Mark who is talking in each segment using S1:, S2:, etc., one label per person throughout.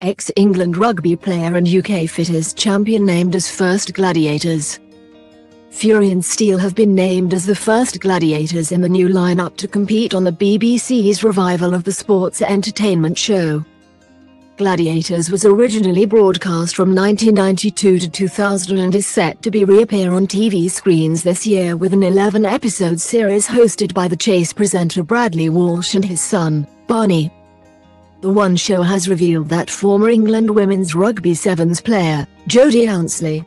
S1: ex-England rugby player and UK Fittest champion named as first gladiators. Fury and Steel have been named as the first gladiators in the new lineup to compete on the BBC's revival of the sports entertainment show. Gladiators was originally broadcast from 1992 to 2000 and is set to be reappear on TV screens this year with an 11-episode series hosted by the Chase presenter Bradley Walsh and his son, Barney. The One Show has revealed that former England women's rugby sevens player, Jodie Ounsley,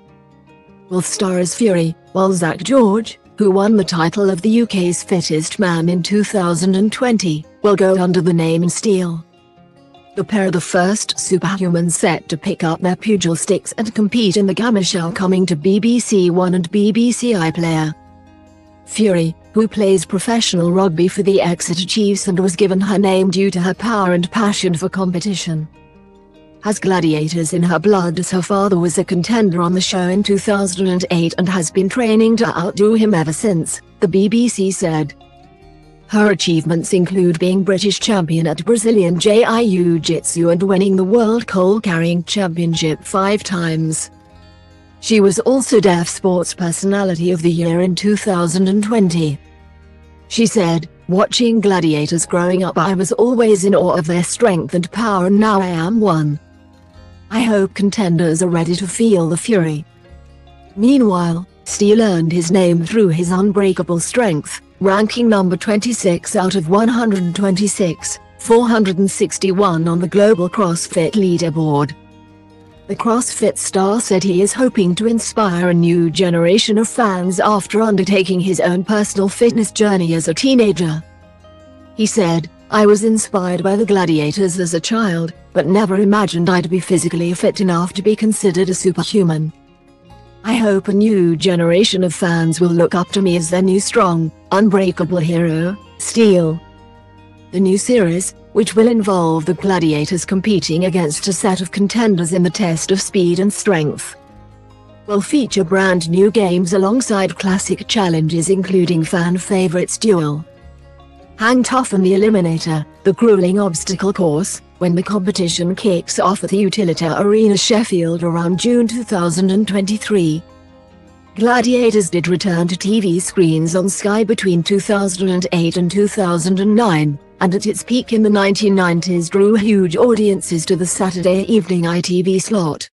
S1: will star as Fury, while Zak George, who won the title of the UK's fittest man in 2020, will go under the name Steel. The pair are the first superhumans set to pick up their pugil sticks and compete in the Gamma coming to BBC One and BBC iPlayer. Fury, who plays professional rugby for the Exeter Chiefs and was given her name due to her power and passion for competition. Has gladiators in her blood as her father was a contender on the show in 2008 and has been training to outdo him ever since, the BBC said. Her achievements include being British champion at Brazilian Jiu-Jitsu and winning the World Coal Carrying Championship five times. She was also Deaf Sports Personality of the Year in 2020. She said, Watching gladiators growing up I was always in awe of their strength and power and now I am one. I hope contenders are ready to feel the fury. Meanwhile, Steel earned his name through his unbreakable strength, ranking number 26 out of 126, 461 on the global CrossFit leaderboard. The CrossFit star said he is hoping to inspire a new generation of fans after undertaking his own personal fitness journey as a teenager. He said, I was inspired by the gladiators as a child, but never imagined I'd be physically fit enough to be considered a superhuman. I hope a new generation of fans will look up to me as their new strong, unbreakable hero, Steel. The new series, which will involve the gladiators competing against a set of contenders in the test of speed and strength. Will feature brand new games alongside classic challenges including fan favorites Duel, Hang Tough and the Eliminator, the grueling obstacle course, when the competition kicks off at the Utilita Arena Sheffield around June 2023. Gladiators did return to TV screens on Sky between 2008 and 2009, and at its peak in the 1990s drew huge audiences to the Saturday evening ITV slot.